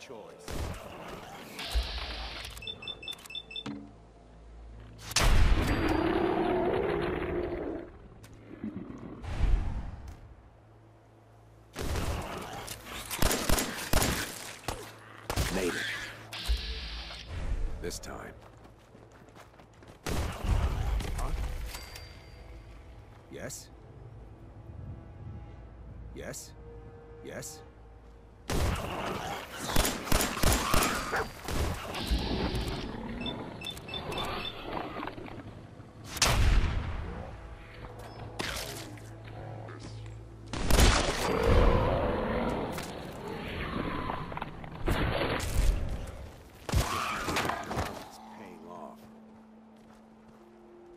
choice. Made it. This time. Yes? Yes? Yes?